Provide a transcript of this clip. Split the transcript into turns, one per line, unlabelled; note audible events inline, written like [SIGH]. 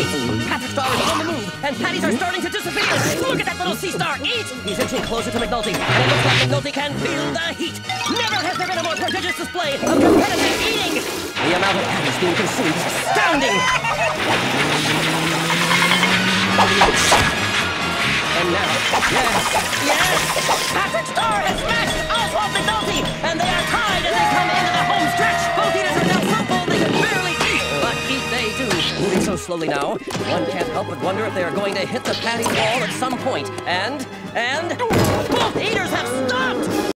Patrick Star is on the move, and patties are starting to disappear. Look at that little sea star eat. He's inching closer to McNulty, and it looks like McNulty can feel the heat. Never has there been a more prodigious display of competitive eating. The amount of patties being consumed is astounding. [LAUGHS] And now, yes, yes, Moving so slowly now, one can't help but wonder if they are going to hit the padding wall at some point. And, and, both eaters have stopped!